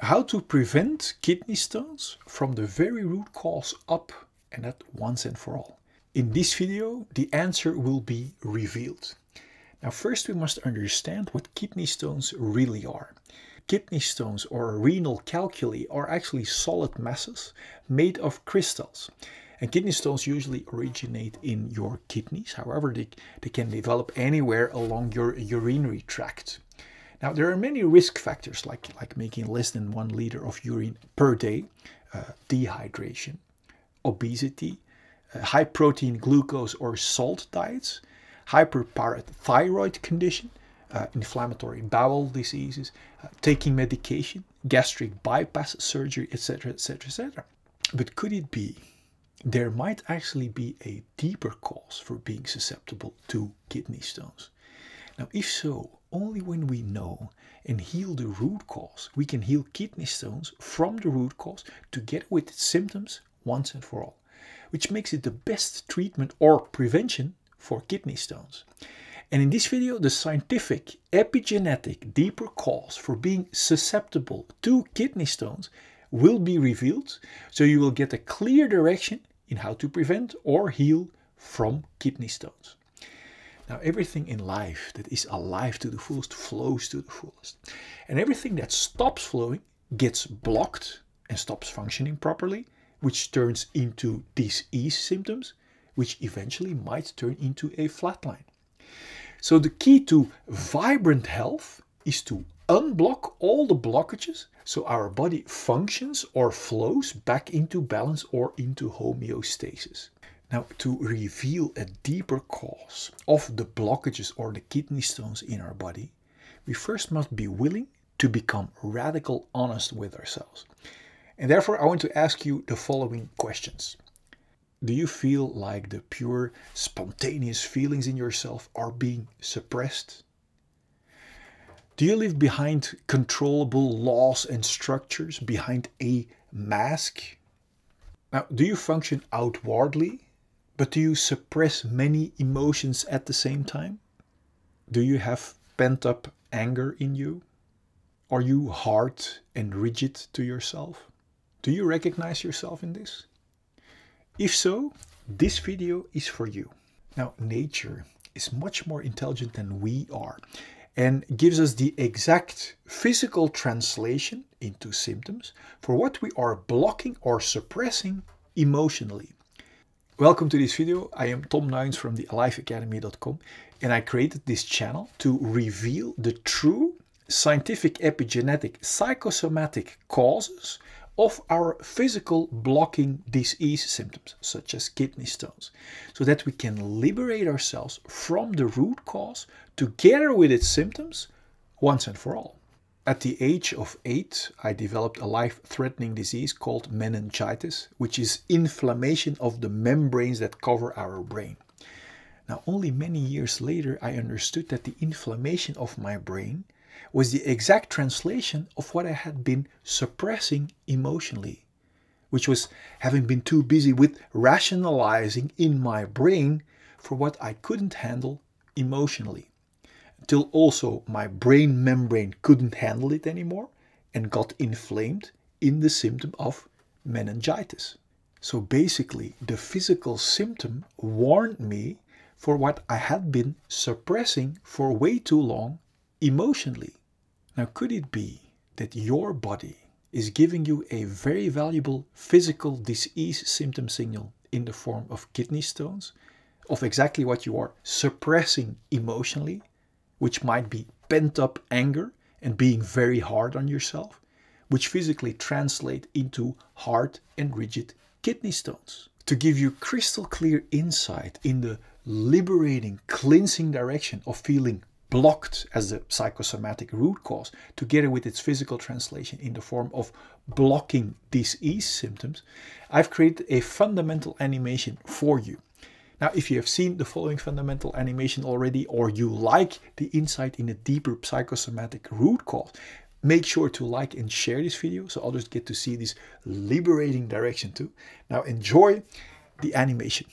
How to prevent kidney stones from the very root cause up and that once and for all. In this video, the answer will be revealed. Now first we must understand what kidney stones really are. Kidney stones or renal calculi are actually solid masses made of crystals. And kidney stones usually originate in your kidneys. However, they, they can develop anywhere along your urinary tract. Now, there are many risk factors like, like making less than one liter of urine per day, uh, dehydration, obesity, uh, high protein, glucose, or salt diets, hyperparathyroid condition, uh, inflammatory bowel diseases, uh, taking medication, gastric bypass surgery, etc., etc., etc. But could it be there might actually be a deeper cause for being susceptible to kidney stones? Now, if so, only when we know and heal the root cause, we can heal kidney stones from the root cause together with symptoms once and for all, which makes it the best treatment or prevention for kidney stones. And in this video, the scientific, epigenetic, deeper cause for being susceptible to kidney stones will be revealed, so you will get a clear direction in how to prevent or heal from kidney stones. Now, everything in life that is alive to the fullest flows to the fullest. And everything that stops flowing gets blocked and stops functioning properly, which turns into disease symptoms, which eventually might turn into a flatline. So, the key to vibrant health is to unblock all the blockages so our body functions or flows back into balance or into homeostasis. Now, to reveal a deeper cause of the blockages or the kidney stones in our body, we first must be willing to become radical honest with ourselves. And therefore, I want to ask you the following questions. Do you feel like the pure, spontaneous feelings in yourself are being suppressed? Do you live behind controllable laws and structures, behind a mask? Now, do you function outwardly but do you suppress many emotions at the same time? Do you have pent up anger in you? Are you hard and rigid to yourself? Do you recognize yourself in this? If so, this video is for you. Now, nature is much more intelligent than we are and gives us the exact physical translation into symptoms for what we are blocking or suppressing emotionally. Welcome to this video. I am Tom Nuijns from the AliveAcademy.com and I created this channel to reveal the true scientific epigenetic psychosomatic causes of our physical blocking disease symptoms such as kidney stones so that we can liberate ourselves from the root cause together with its symptoms once and for all. At the age of eight, I developed a life threatening disease called meningitis, which is inflammation of the membranes that cover our brain. Now, only many years later, I understood that the inflammation of my brain was the exact translation of what I had been suppressing emotionally, which was having been too busy with rationalizing in my brain for what I couldn't handle emotionally till also my brain membrane couldn't handle it anymore and got inflamed in the symptom of meningitis. So basically, the physical symptom warned me for what I had been suppressing for way too long emotionally. Now, could it be that your body is giving you a very valuable physical disease symptom signal in the form of kidney stones, of exactly what you are suppressing emotionally? Which might be pent up anger and being very hard on yourself, which physically translate into hard and rigid kidney stones. To give you crystal clear insight in the liberating, cleansing direction of feeling blocked as the psychosomatic root cause, together with its physical translation in the form of blocking disease symptoms, I've created a fundamental animation for you. Now, if you have seen the following fundamental animation already, or you like the insight in a deeper psychosomatic root cause, make sure to like and share this video so others get to see this liberating direction too. Now enjoy the animation.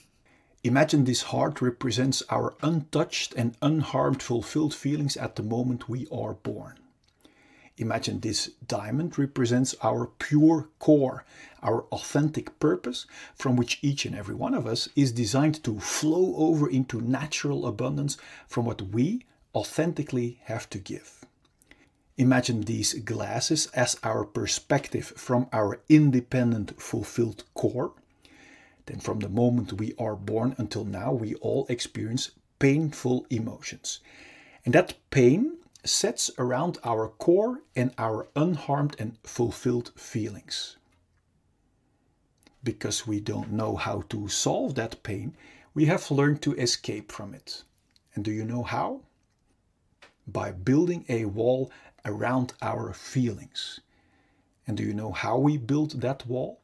Imagine this heart represents our untouched and unharmed fulfilled feelings at the moment we are born. Imagine this diamond represents our pure core, our authentic purpose from which each and every one of us is designed to flow over into natural abundance from what we authentically have to give. Imagine these glasses as our perspective from our independent, fulfilled core. Then, from the moment we are born until now, we all experience painful emotions. And that pain sets around our core and our unharmed and fulfilled feelings. Because we don't know how to solve that pain, we have learned to escape from it. And do you know how? By building a wall around our feelings. And do you know how we build that wall?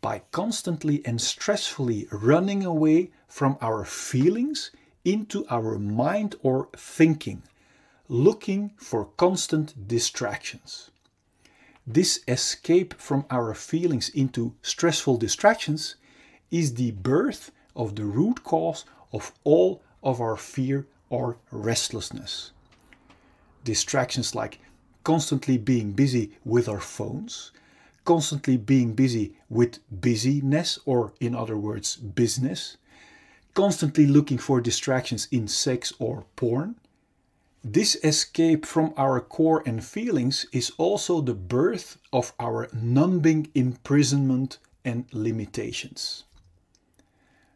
By constantly and stressfully running away from our feelings into our mind or thinking, looking for constant distractions. This escape from our feelings into stressful distractions is the birth of the root cause of all of our fear or restlessness. Distractions like constantly being busy with our phones, constantly being busy with busyness, or in other words, business, constantly looking for distractions in sex or porn. This escape from our core and feelings is also the birth of our numbing imprisonment and limitations.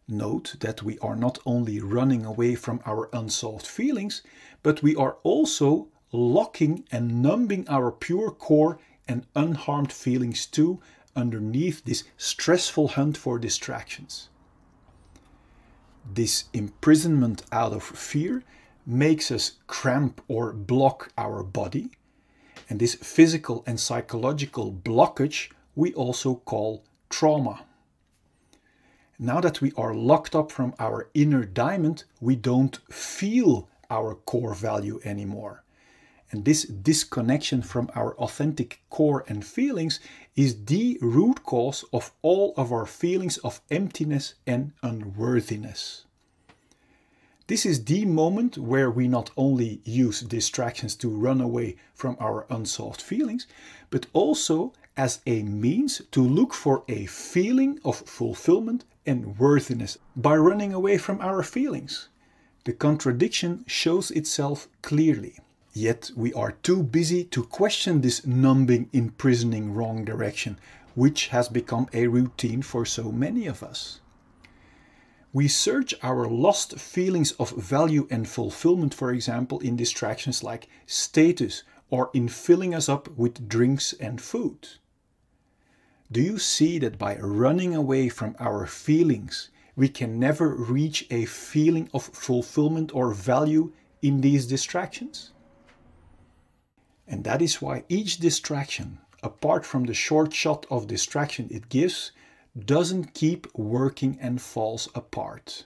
Note that we are not only running away from our unsolved feelings, but we are also locking and numbing our pure core and unharmed feelings too underneath this stressful hunt for distractions. This imprisonment out of fear makes us cramp or block our body. And this physical and psychological blockage we also call trauma. Now that we are locked up from our inner diamond, we don't feel our core value anymore. And this disconnection from our authentic core and feelings is the root cause of all of our feelings of emptiness and unworthiness. This is the moment where we not only use distractions to run away from our unsolved feelings, but also as a means to look for a feeling of fulfillment and worthiness by running away from our feelings. The contradiction shows itself clearly. Yet we are too busy to question this numbing, imprisoning wrong direction, which has become a routine for so many of us. We search our lost feelings of value and fulfillment, for example, in distractions like status or in filling us up with drinks and food. Do you see that by running away from our feelings, we can never reach a feeling of fulfillment or value in these distractions? And that is why each distraction, apart from the short shot of distraction it gives, doesn't keep working and falls apart.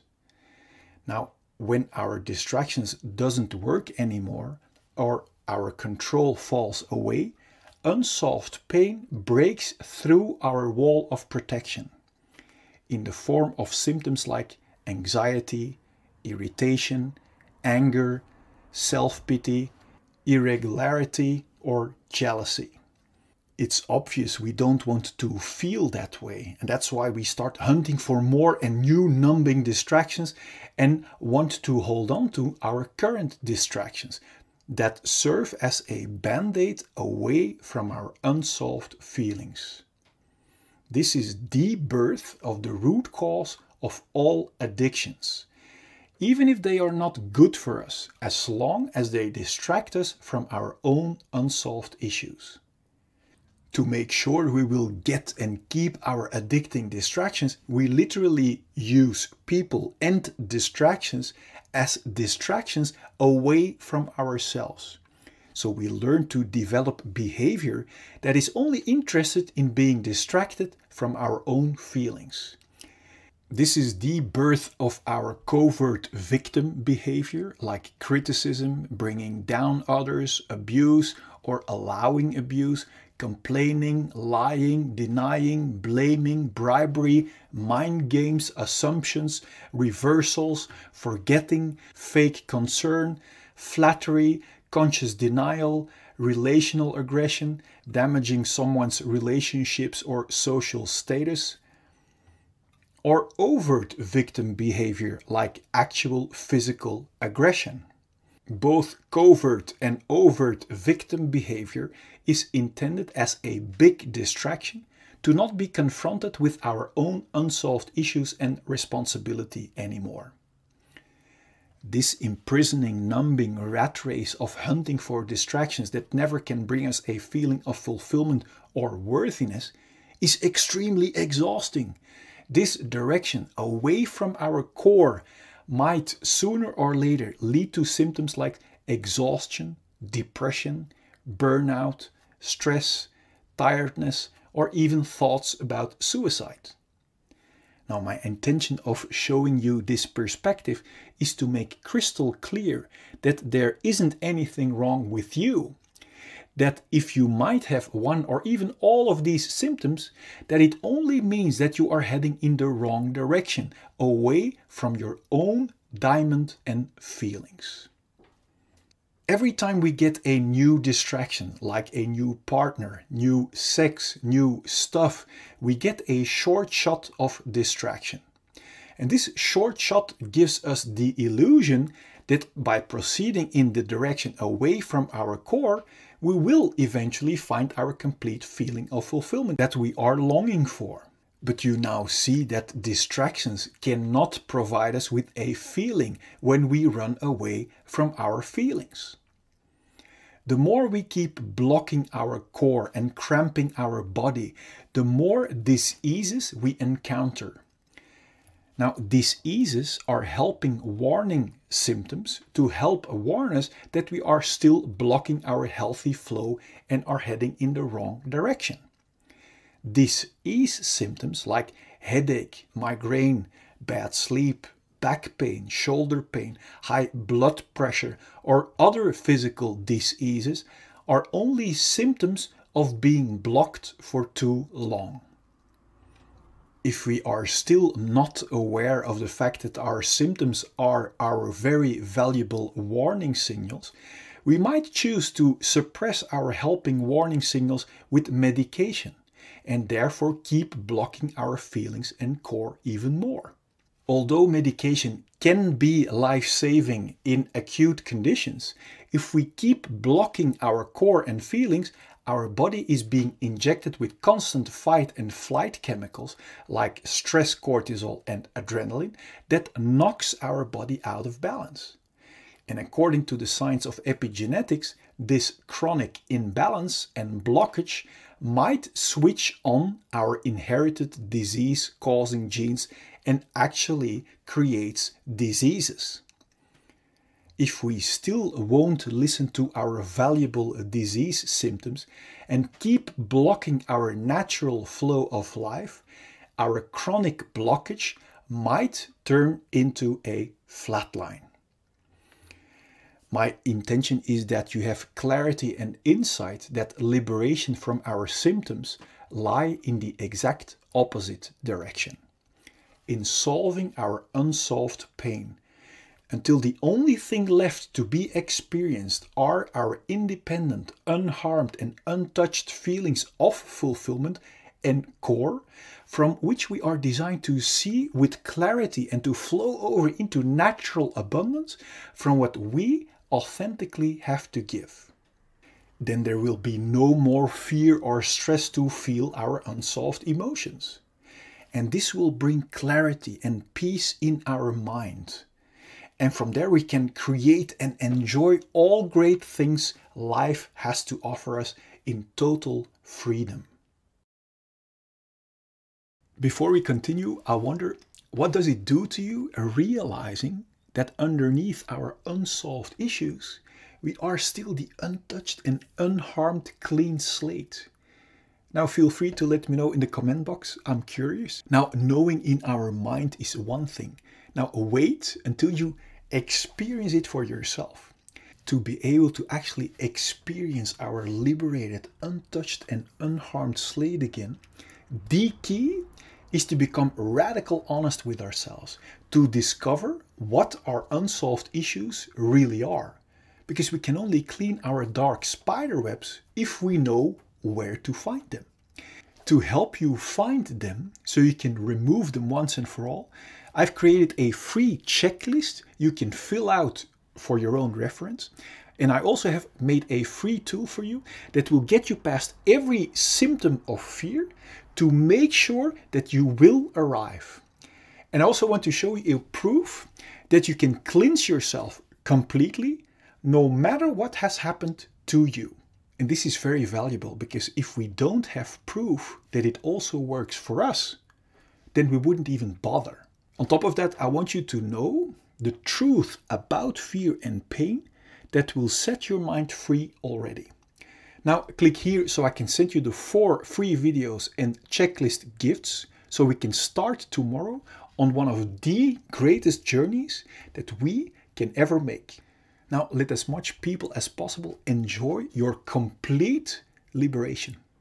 Now, when our distractions doesn't work anymore or our control falls away, unsolved pain breaks through our wall of protection in the form of symptoms like anxiety, irritation, anger, self-pity, irregularity, or jealousy. It's obvious we don't want to feel that way, and that's why we start hunting for more and new numbing distractions and want to hold on to our current distractions that serve as a band aid away from our unsolved feelings. This is the birth of the root cause of all addictions even if they are not good for us, as long as they distract us from our own unsolved issues. To make sure we will get and keep our addicting distractions, we literally use people and distractions as distractions away from ourselves. So we learn to develop behavior that is only interested in being distracted from our own feelings. This is the birth of our covert victim behavior, like criticism, bringing down others, abuse, or allowing abuse, complaining, lying, denying, blaming, bribery, mind games, assumptions, reversals, forgetting, fake concern, flattery, conscious denial, relational aggression, damaging someone's relationships or social status, or overt victim behavior like actual physical aggression. Both covert and overt victim behavior is intended as a big distraction to not be confronted with our own unsolved issues and responsibility anymore. This imprisoning, numbing rat race of hunting for distractions that never can bring us a feeling of fulfillment or worthiness is extremely exhausting. This direction away from our core might sooner or later lead to symptoms like exhaustion, depression, burnout, stress, tiredness, or even thoughts about suicide. Now, my intention of showing you this perspective is to make crystal clear that there isn't anything wrong with you. That if you might have one or even all of these symptoms, that it only means that you are heading in the wrong direction, away from your own diamond and feelings. Every time we get a new distraction, like a new partner, new sex, new stuff, we get a short shot of distraction. And this short shot gives us the illusion that by proceeding in the direction away from our core, we will eventually find our complete feeling of fulfillment that we are longing for. But you now see that distractions cannot provide us with a feeling when we run away from our feelings. The more we keep blocking our core and cramping our body, the more diseases we encounter. Now, diseases are helping warning symptoms to help warn us that we are still blocking our healthy flow and are heading in the wrong direction. Disease symptoms like headache, migraine, bad sleep, back pain, shoulder pain, high blood pressure, or other physical diseases are only symptoms of being blocked for too long. If we are still not aware of the fact that our symptoms are our very valuable warning signals, we might choose to suppress our helping warning signals with medication and therefore keep blocking our feelings and core even more. Although medication can be life-saving in acute conditions, if we keep blocking our core and feelings, our body is being injected with constant fight and flight chemicals like stress cortisol and adrenaline that knocks our body out of balance. And according to the science of epigenetics, this chronic imbalance and blockage might switch on our inherited disease causing genes and actually creates diseases. If we still won't listen to our valuable disease symptoms and keep blocking our natural flow of life, our chronic blockage might turn into a flatline. My intention is that you have clarity and insight that liberation from our symptoms lie in the exact opposite direction. In solving our unsolved pain, until the only thing left to be experienced are our independent, unharmed, and untouched feelings of fulfillment and core, from which we are designed to see with clarity and to flow over into natural abundance from what we authentically have to give. Then there will be no more fear or stress to feel our unsolved emotions. And this will bring clarity and peace in our mind. And from there, we can create and enjoy all great things life has to offer us in total freedom. Before we continue, I wonder what does it do to you realizing that underneath our unsolved issues, we are still the untouched and unharmed clean slate. Now feel free to let me know in the comment box, I'm curious. Now knowing in our mind is one thing. Now wait until you experience it for yourself. To be able to actually experience our liberated, untouched and unharmed slate again, the key is to become radical honest with ourselves, to discover what our unsolved issues really are. because we can only clean our dark spider webs if we know where to find them. To help you find them so you can remove them once and for all, I've created a free checklist you can fill out for your own reference. And I also have made a free tool for you that will get you past every symptom of fear to make sure that you will arrive. And I also want to show you a proof that you can cleanse yourself completely no matter what has happened to you. And this is very valuable because if we don't have proof that it also works for us, then we wouldn't even bother. On top of that, I want you to know the truth about fear and pain that will set your mind free already. Now click here so I can send you the four free videos and checklist gifts so we can start tomorrow on one of the greatest journeys that we can ever make. Now let as much people as possible enjoy your complete liberation.